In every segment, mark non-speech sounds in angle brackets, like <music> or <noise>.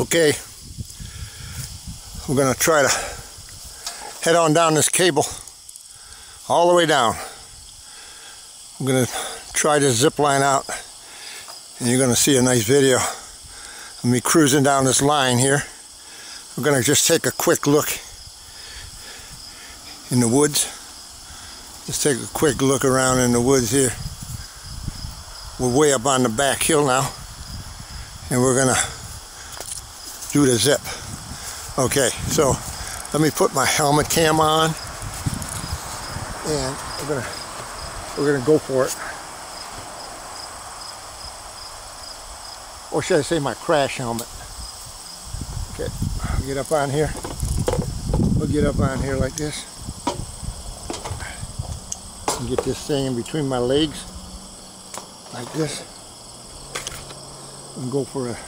Okay, we're gonna try to head on down this cable all the way down. I'm gonna try to zip line out and you're gonna see a nice video of me cruising down this line here. We're gonna just take a quick look in the woods. Just take a quick look around in the woods here. We're way up on the back hill now and we're gonna do the zip. Okay, so let me put my helmet cam on and we're gonna we're gonna go for it. Or should I say my crash helmet? Okay, I'll get up on here. We'll get up on here like this. And get this thing in between my legs. Like this. And go for a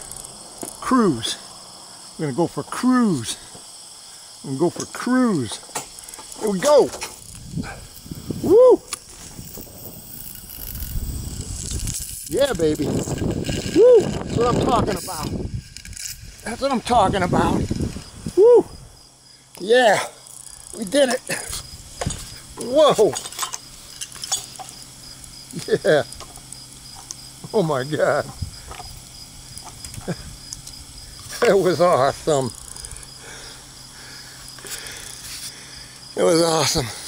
cruise. Gonna go for cruise. We're gonna go for cruise. Here we go. Woo! Yeah, baby. Woo! That's what I'm talking about. That's what I'm talking about. Woo! Yeah, we did it. Whoa! Yeah. Oh my God. <laughs> That was awesome. It was awesome.